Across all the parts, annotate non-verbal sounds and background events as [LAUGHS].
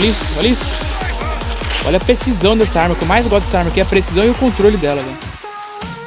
Olha isso, olha isso. Olha a precisão dessa arma. O que eu mais gosto dessa arma aqui é a precisão e o controle dela, velho.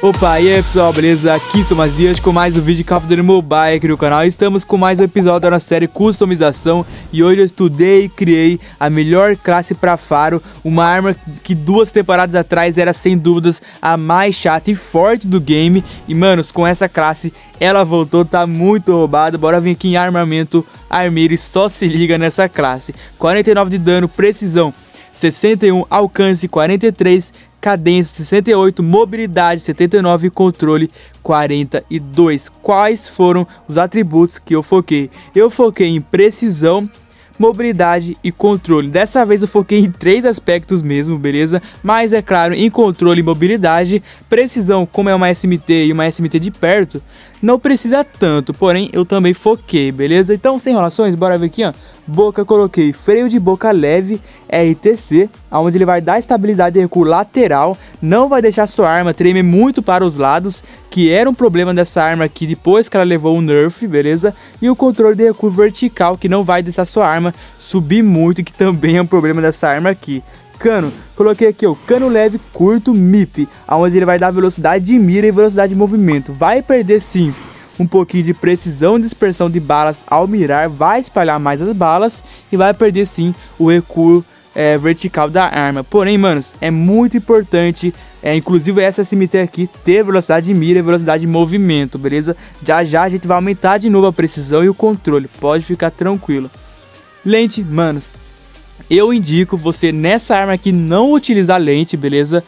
Opa, e aí pessoal, beleza? Aqui sou mais Dias com mais um vídeo de Call of Duty Mobile aqui no canal. Estamos com mais um episódio da nossa série Customização. E hoje eu estudei e criei a melhor classe para faro. Uma arma que duas temporadas atrás era sem dúvidas a mais chata e forte do game. E manos, com essa classe ela voltou, tá muito roubada. Bora vir aqui em armamento, armeiro e só se liga nessa classe. 49 de dano, precisão 61, alcance 43, cadência 68, mobilidade 79 e controle 42. Quais foram os atributos que eu foquei? Eu foquei em precisão, mobilidade e controle. Dessa vez eu foquei em três aspectos mesmo, beleza? Mas é claro, em controle e mobilidade, precisão, como é uma SMT e uma SMT de perto, não precisa tanto, porém eu também foquei, beleza? Então, sem enrolações, bora ver aqui, ó. Boca, coloquei freio de boca leve, RTC, onde ele vai dar estabilidade de recuo lateral, não vai deixar sua arma tremer muito para os lados, que era um problema dessa arma aqui depois que ela levou o nerf, beleza? E o controle de recuo vertical, que não vai deixar sua arma subir muito, que também é um problema dessa arma aqui. Cano, coloquei aqui o cano leve curto MIP, onde ele vai dar velocidade de mira e velocidade de movimento. Vai perder sim um pouquinho de precisão e dispersão de balas ao mirar, vai espalhar mais as balas e vai perder sim o recuo é, vertical da arma. Porém, manos, é muito importante, é, inclusive essa SMT aqui, ter velocidade de mira e velocidade de movimento, beleza? Já já a gente vai aumentar de novo a precisão e o controle, pode ficar tranquilo. Lente, manos, eu indico você nessa arma aqui não utilizar lente, beleza?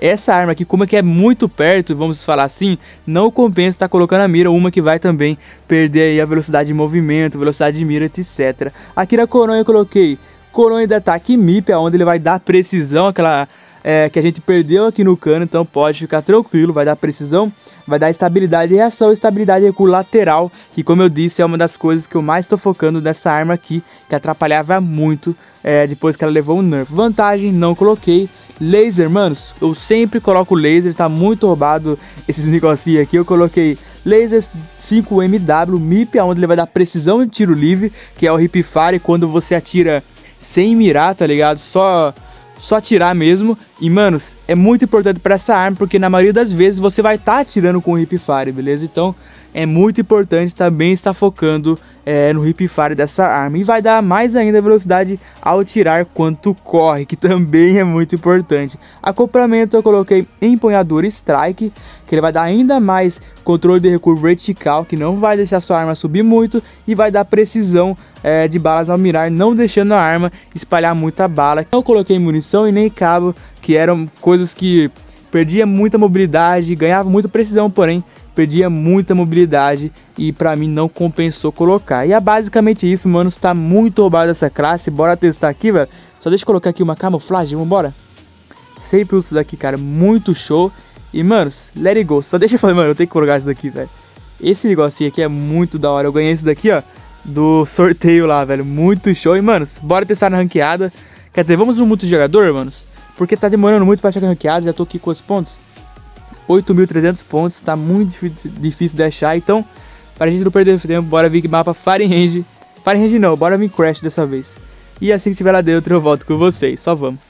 essa arma aqui, como é que é muito perto, vamos falar assim, não compensa estar tá colocando a mira, uma que vai também perder a velocidade de movimento, velocidade de mira, etc. Aqui na coronha eu coloquei coronha de ataque MIP, onde ele vai dar precisão, aquela é, que a gente perdeu aqui no cano, então pode ficar tranquilo, vai dar precisão, vai dar estabilidade de reação, estabilidade de recuo lateral, que como eu disse é uma das coisas que eu mais estou focando nessa arma aqui, que atrapalhava muito é, depois que ela levou o nerf. Vantagem, não coloquei. Laser, manos, eu sempre coloco laser, tá muito roubado esses [LAUGHS] negocinhos aqui, eu coloquei laser 5MW MIP, onde ele vai dar precisão de tiro livre, que é o hip fire, quando você atira sem mirar, tá ligado? Só só atirar mesmo. E, manos, é muito importante para essa arma, porque na maioria das vezes você vai estar tá atirando com o hip fire, beleza? Então, é muito importante também estar focando é, no hip fire dessa arma. E vai dar mais ainda velocidade ao tirar quanto corre, que [LAUGHS] também é muito importante. Acoplamento eu coloquei empunhadura strike, que ele vai dar ainda mais controle de recuo vertical, que não vai deixar sua arma subir muito e vai dar precisão é, de balas ao mirar, não deixando a arma espalhar muita bala. Não coloquei munição e nem cabo, que eram coisas que perdia muita mobilidade, ganhava muita precisão, porém perdia muita mobilidade e para mim não compensou colocar. E é basicamente isso, mano, está muito roubado essa classe, bora testar aqui, velho. Só deixa eu colocar aqui uma camuflagem, vambora. Sempre uso isso daqui, cara, muito show. E, manos, let it go. Só deixa eu falar, mano, eu tenho que colocar isso daqui, velho. Esse negocinho aqui é muito da hora. Eu ganhei esse daqui, ó, do sorteio lá, velho. Muito show. E, manos, bora testar na ranqueada. Quer dizer, vamos no multijogador, manos? Porque tá demorando muito pra chegar ranqueada. Já tô aqui com quantos pontos? 8.300 pontos, tá muito difícil de achar, então, para a gente não perder tempo, bora vir mapa Fahrenheit, Fahrenheit não, bora vir Crash dessa vez. E assim que tiver lá dentro eu volto com vocês, só vamos.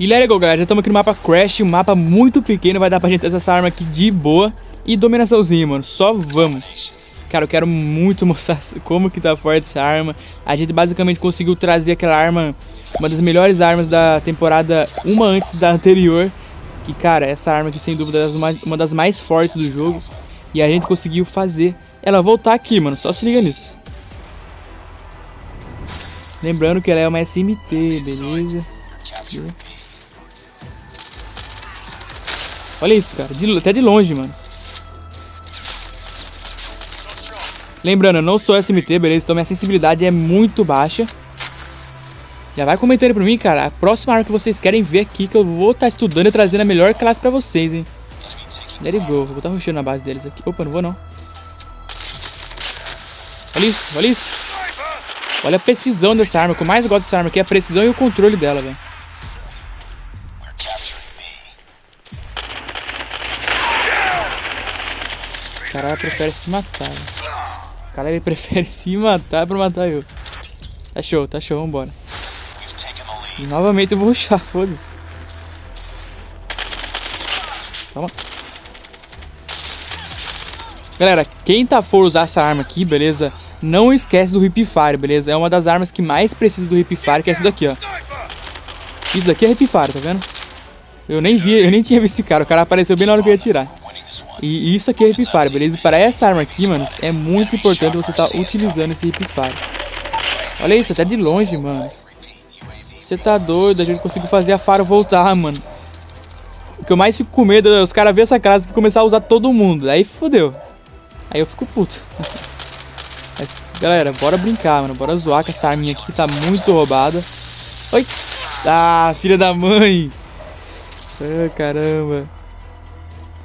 E let go, galera, já estamos aqui no mapa Crash, um mapa muito pequeno, vai dar pra gente ter essa arma aqui de boa e dominaçãozinha, mano, só vamos. Cara, eu quero muito [LAUGHS] mostrar como que tá forte essa arma. A gente basicamente conseguiu trazer aquela arma, uma das melhores armas da temporada, uma antes da anterior, e cara, essa arma aqui sem dúvida é uma das mais fortes do jogo. E a gente conseguiu fazer ela voltar aqui, mano. Só se liga nisso. Lembrando que ela é uma SMT, beleza? Olha isso, cara. De, até de longe, mano. Lembrando, eu não sou SMT, beleza? Então minha sensibilidade é muito baixa. Já vai comentando pra mim, cara, a próxima arma que vocês querem ver aqui, que eu vou estar tá estudando e trazendo a melhor classe pra vocês, hein. Let it go, vou estar tá rushando a base deles aqui. Opa, não vou não. Olha isso, olha isso. Olha a precisão dessa arma, o que eu mais gosto dessa arma aqui é a precisão e o controle dela, velho. O cara prefere se matar. O cara ele [LAUGHS] prefere se matar pra matar eu. Tá show, tá show, vambora. E novamente eu vou ruxar, foda-se. Toma. Galera, quem tá for usar essa arma aqui, beleza? Não esquece do Hip Fire, beleza? É uma das armas que mais precisa do Hip Fire, que é isso daqui, ó. Isso daqui é Hip Fire, tá vendo? Eu nem vi, eu nem tinha visto esse cara. O cara apareceu bem na hora que eu ia tirar. E isso aqui é Hip Fire, beleza? E para essa arma aqui, mano, é muito importante você estar tá utilizando esse Hip Fire. Olha isso, até de longe, mano. Você tá doido, a gente conseguiu fazer a Faro voltar, mano. O que eu mais fico com medo é os caras ver essa casa e começar a usar todo mundo. Aí fodeu. Aí eu fico puto. [LAUGHS] Mas, galera, bora brincar, mano. Bora zoar com essa arminha aqui que tá muito roubada. Oi! Ah, filha da mãe! Ah, caramba.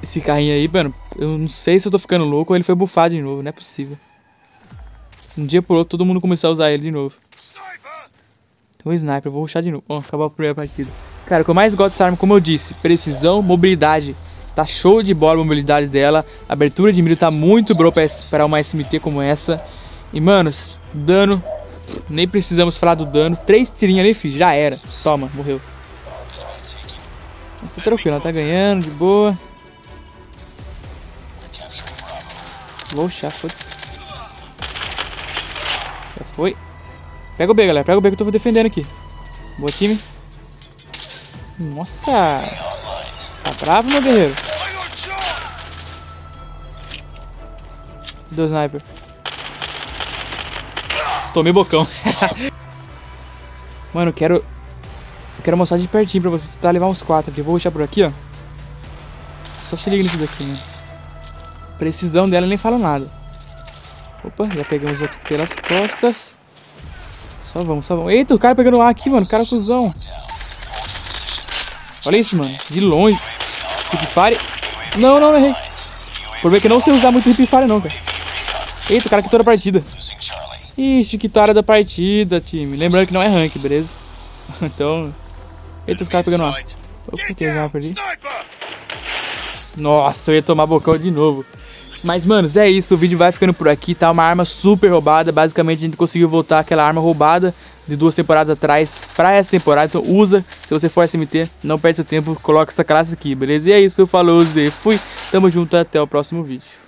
Esse carrinho aí, mano, eu não sei se eu tô ficando louco ou ele foi bufado de novo. Não é possível. Um dia por outro, todo mundo começou a usar ele de novo. Tem um sniper, eu vou ruxar de novo. Vamos acabar a primeira partida. Cara, o que eu mais gosto dessa arma, como eu disse, precisão, mobilidade. Tá show de bola a mobilidade dela. A abertura de mira tá muito pra esperar uma SMT como essa. E, manos, dano. Nem precisamos falar do dano. Três tirinhos ali, filho. Já era. Toma, morreu. Mas tá tranquilo, ela tá ganhando, de boa. Vou chá, foda-se. Já foi. Pega o B, galera. Pega o B que eu tô defendendo aqui. Boa time. Nossa. Tá bravo, meu guerreiro. Do sniper. Tomei bocão. [LAUGHS] Mano, eu quero... Eu quero mostrar de pertinho pra você tentar levar uns quatro aqui. Eu vou ruxar por aqui, ó. Só se liga nisso daqui, né? Precisão dela, nem falo nada. Opa, já pegamos aqui pelas costas. Só vamos, só vamos. Eita, o cara pegando ar aqui, mano. Cara cuzão. Olha isso, mano. De longe. Hip Fire. Não, não, errei. Por ver que não sei usar muito Hip Fire, não, cara. Eita, o cara quitou a partida. Ixi, área da partida, time. Lembrando que não é rank, beleza? [LAUGHS] então... Eita, os caras pegando ar. Opa, tem já perdi. Nossa, eu ia tomar bocão de novo. Mas, manos, é isso. O vídeo vai ficando por aqui, tá? Uma arma super roubada. Basicamente, a gente conseguiu voltar aquela arma roubada de duas temporadas atrás pra essa temporada. Então, usa. Se você for SMT, não perde seu tempo. Coloca essa classe aqui, beleza? E é isso. Falou, Zé. Fui. Tamo junto. Até o próximo vídeo.